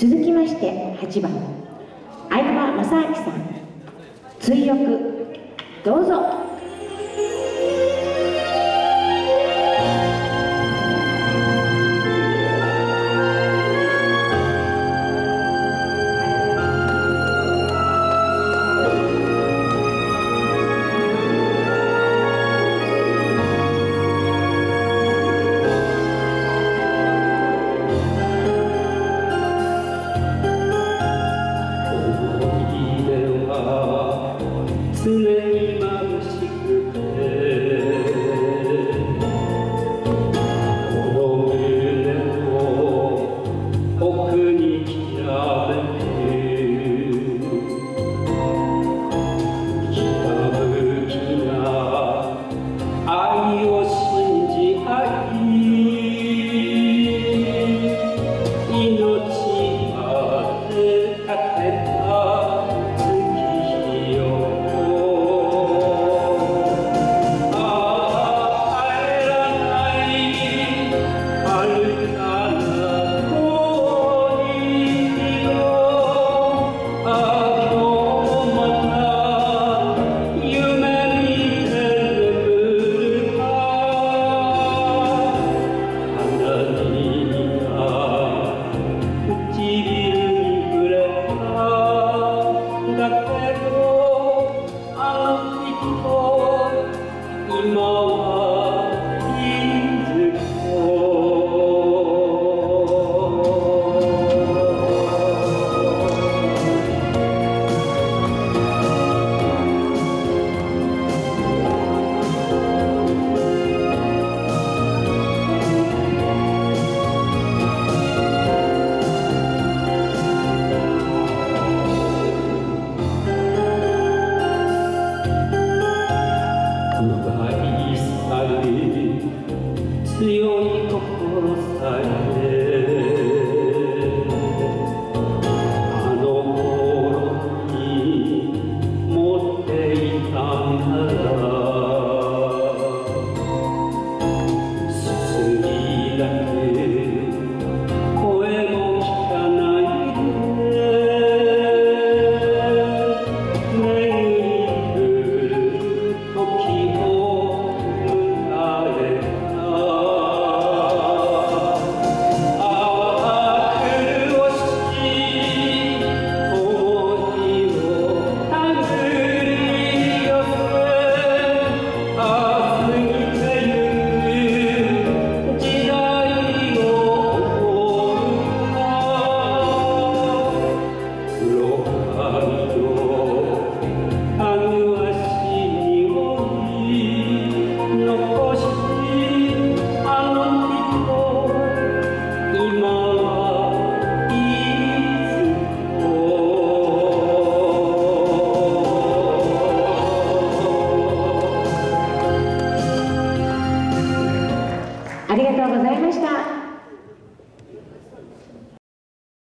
続きまして8番。相葉正明さん。追憶。どうぞ。Sure. non 強い心さえありがとうございました。